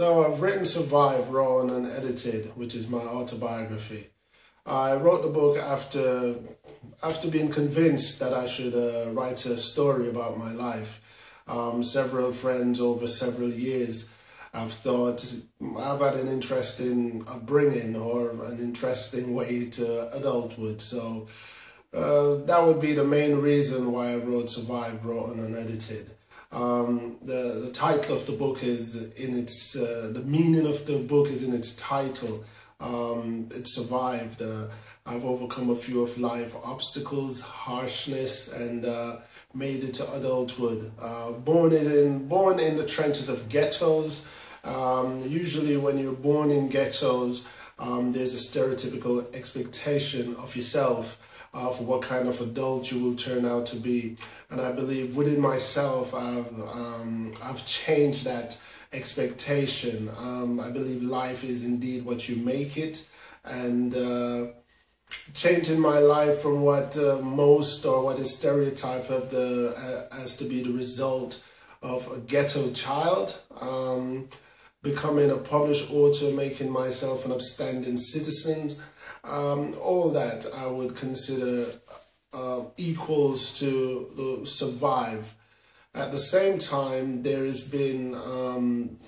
So I've written Survived, Raw and Unedited, which is my autobiography. I wrote the book after after being convinced that I should uh, write a story about my life. Um, several friends over several years have thought I've had an interesting upbringing or an interesting way to adulthood. So uh, that would be the main reason why I wrote Survived, Raw and Unedited. Um, the, the title of the book is in its, uh, the meaning of the book is in its title. Um, it survived. Uh, I've overcome a few of life obstacles, harshness, and uh, made it to adulthood. Uh, born in born in the trenches of ghettos. Um, usually, when you're born in ghettos, um, there's a stereotypical expectation of yourself for what kind of adult you will turn out to be. And I believe within myself, I've, um, I've changed that expectation. Um, I believe life is indeed what you make it. And uh, changing my life from what uh, most or what is stereotyped of the uh, as to be the result of a ghetto child um, becoming a published author making myself an upstanding citizen um, all that I would consider uh, equals to survive. At the same time, there has been um,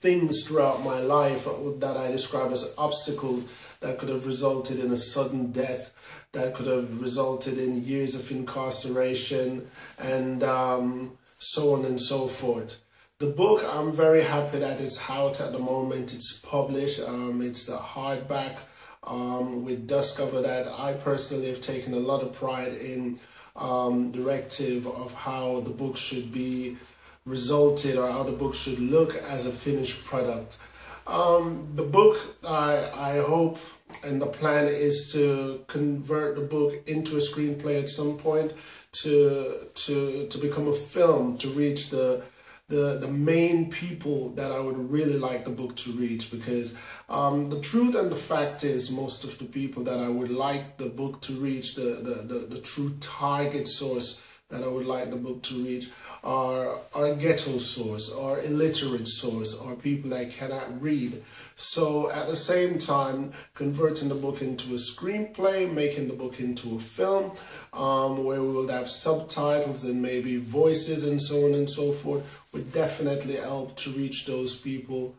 things throughout my life that I describe as obstacles that could have resulted in a sudden death, that could have resulted in years of incarceration, and um, so on and so forth. The book, I'm very happy that it's out at the moment. It's published. Um, it's a hardback um, we discovered that I personally have taken a lot of pride in um, directive of how the book should be resulted or how the book should look as a finished product. Um, the book, I, I hope, and the plan is to convert the book into a screenplay at some point to, to, to become a film, to reach the the the main people that I would really like the book to reach because um, the truth and the fact is most of the people that I would like the book to reach the the, the, the true target source that I would like the book to reach are are ghetto source or illiterate source or people that cannot read so at the same time, converting the book into a screenplay, making the book into a film, um, where we will have subtitles and maybe voices and so on and so forth, would definitely help to reach those people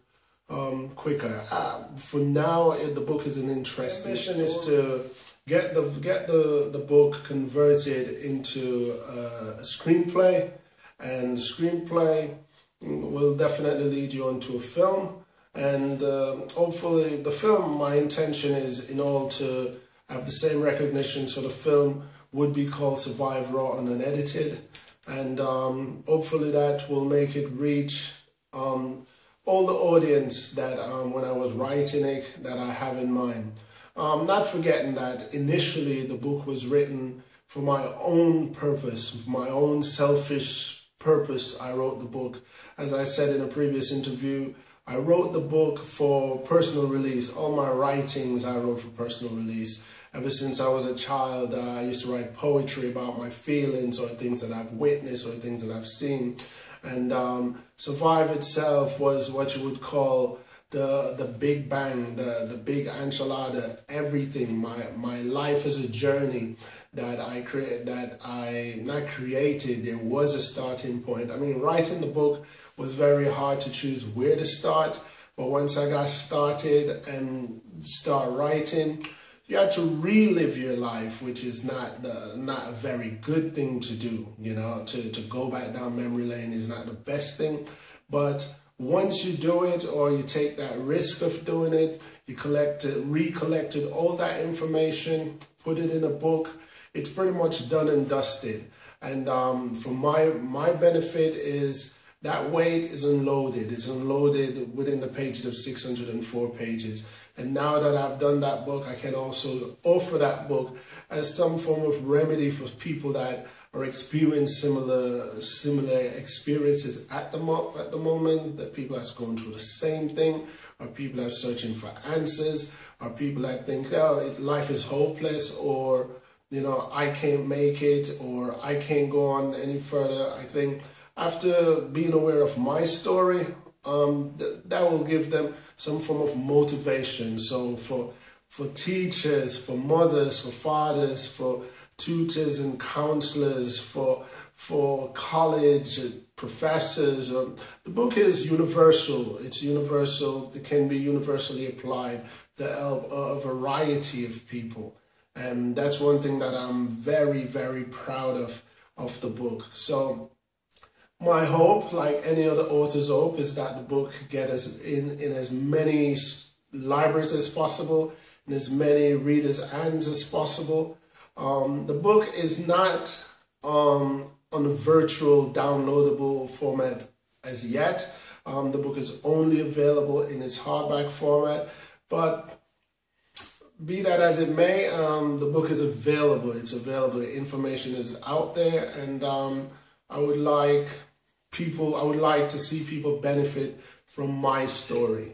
um, quicker. Uh, for now, the book is an interesting. mission is to get the get the the book converted into uh, a screenplay, and screenplay will definitely lead you onto a film and uh, hopefully the film my intention is in all to have the same recognition so the film would be called survived raw and unedited and um, hopefully that will make it reach um, all the audience that um, when I was writing it that I have in mind. Um, not forgetting that initially the book was written for my own purpose, my own selfish purpose I wrote the book. As I said in a previous interview, I wrote the book for personal release. All my writings I wrote for personal release. Ever since I was a child, uh, I used to write poetry about my feelings or things that I've witnessed or things that I've seen. And um, Survive itself was what you would call the the big bang, the the big enchilada, everything. My my life is a journey that I create that I not created. There was a starting point. I mean, writing the book was very hard to choose where to start. But once I got started and start writing, you had to relive your life, which is not the, not a very good thing to do. You know, to, to go back down memory lane is not the best thing. But once you do it or you take that risk of doing it, you collected, recollected all that information, put it in a book, it's pretty much done and dusted. And um, for my, my benefit is that weight is unloaded. It's unloaded within the pages of 604 pages. And now that I've done that book, I can also offer that book as some form of remedy for people that are experiencing similar similar experiences at the mo at the moment. That people are going through the same thing, or people are searching for answers, or people that think, oh, it, life is hopeless, or you know, I can't make it, or I can't go on any further. I think after being aware of my story, um, th that will give them some form of motivation. So for for teachers, for mothers, for fathers, for tutors and counselors, for for college professors. Um, the book is universal. It's universal. It can be universally applied to a variety of people. And that's one thing that I'm very, very proud of of the book. So my hope, like any other author's hope, is that the book get us in, in as many libraries as possible, in as many readers' hands as possible. Um, the book is not um, on a virtual downloadable format as yet. Um, the book is only available in its hardback format, but be that as it may, um, the book is available. It's available. Information is out there, and um, I would like people. I would like to see people benefit from my story.